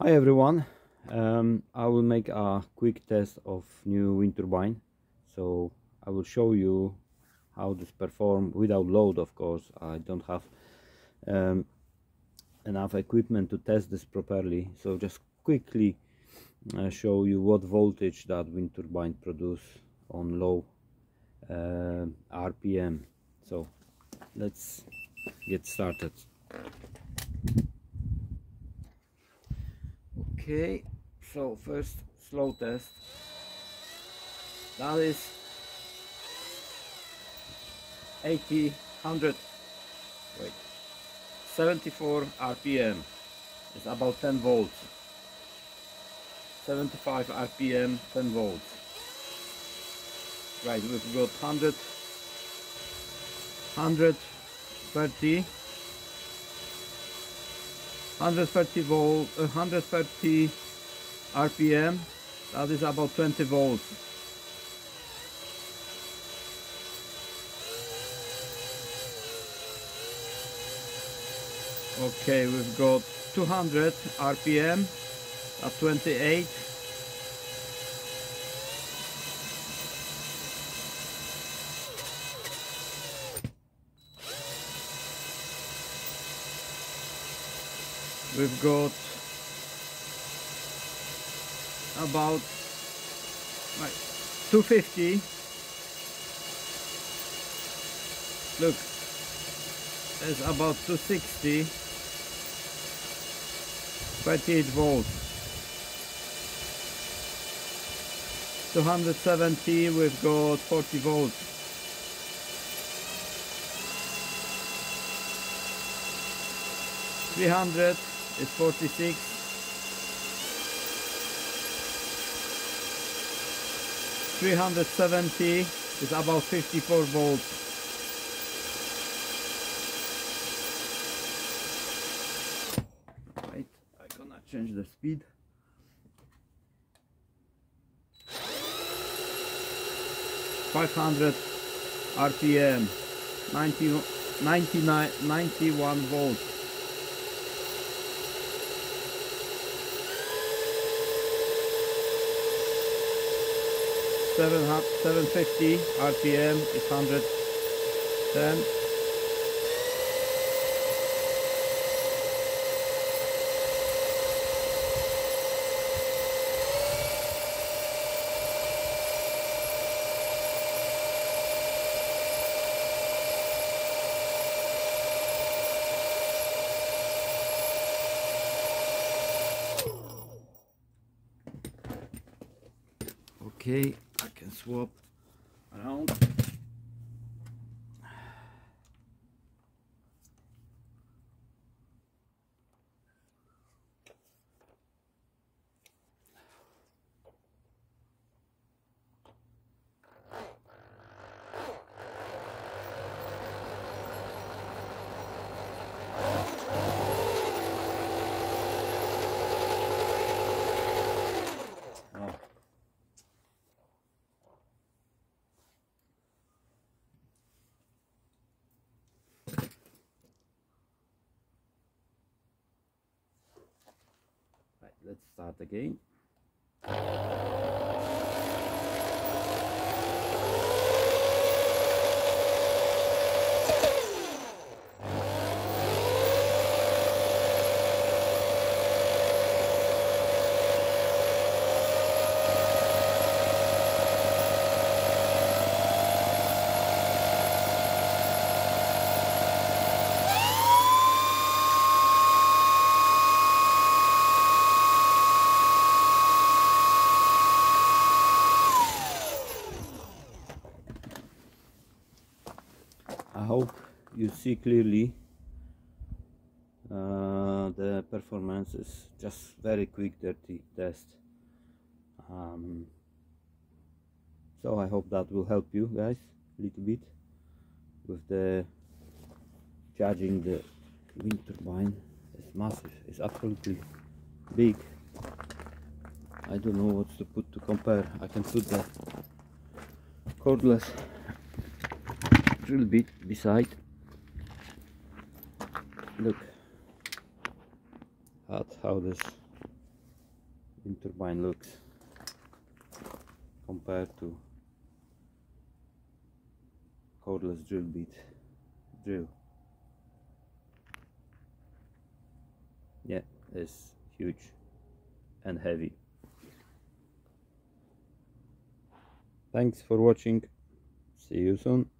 Hi everyone, um, I will make a quick test of new wind turbine. So I will show you how this perform without load of course. I don't have um, enough equipment to test this properly. So just quickly uh, show you what voltage that wind turbine produce on low uh, RPM. So let's get started. Okay so first slow test. That is 80 100 wait 74 rpm it's about 10 volts. 75 rpm 10 volts. Right we've got 100 130 130 volt, uh, 130 RPM, that is about 20 volts. Okay, we've got 200 RPM at 28 we've got about right, 250 look it's about 260 28 volts 270 we've got 40 volts 300 is 46 370 is about 54 volts. Right I'm gonna change the speed. Five hundred RPM, 90, 99, 91 volts. 750 RPM is 110 okay can swap. Around let's start again I hope you see clearly uh, the performance is just very quick dirty test. Um, so I hope that will help you guys a little bit with the charging the wind turbine. It's massive. It's absolutely big. I don't know what to put to compare. I can put the cordless drill bit beside. Look at how this wind turbine looks compared to cordless drill bit drill. Yeah it's huge and heavy. Thanks for watching. See you soon